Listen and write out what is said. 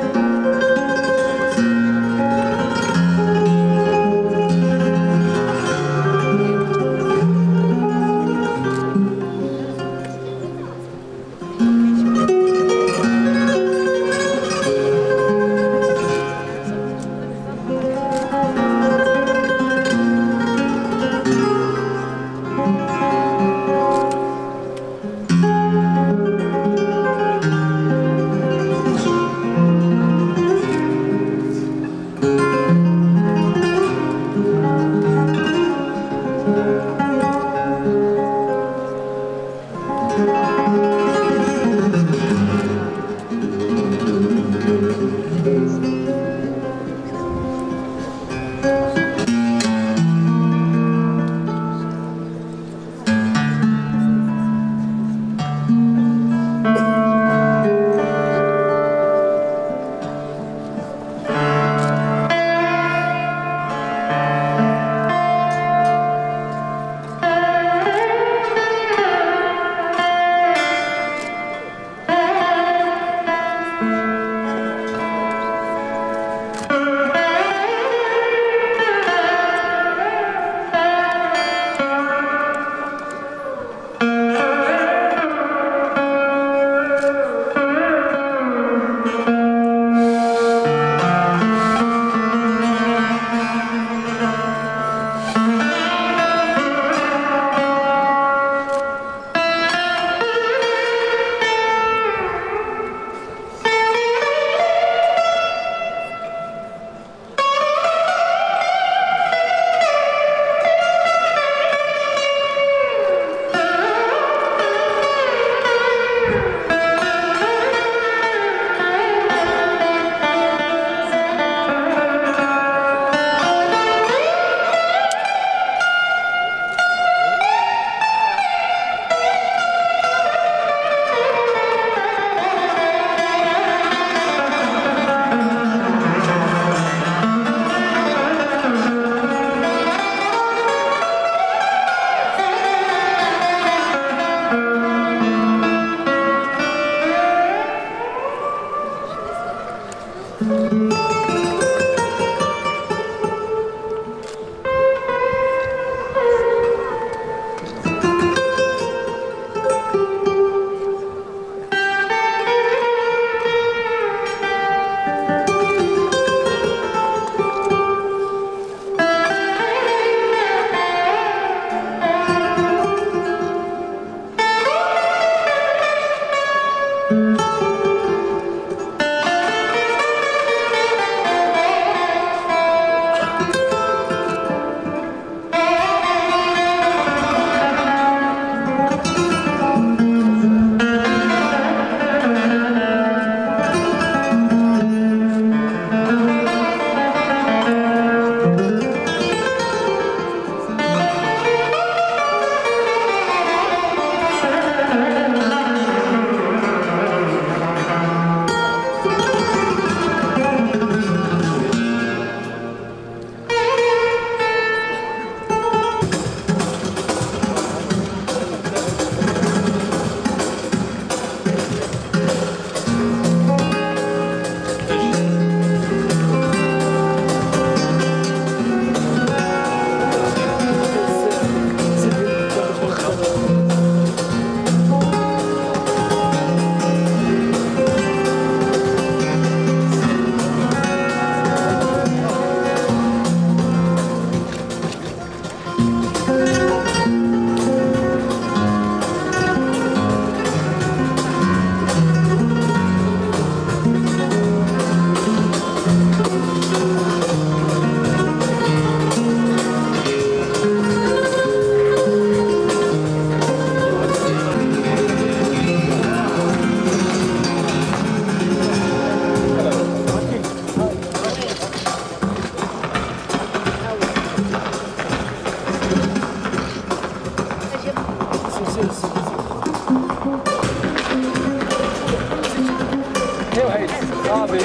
love. Anyway, I'll be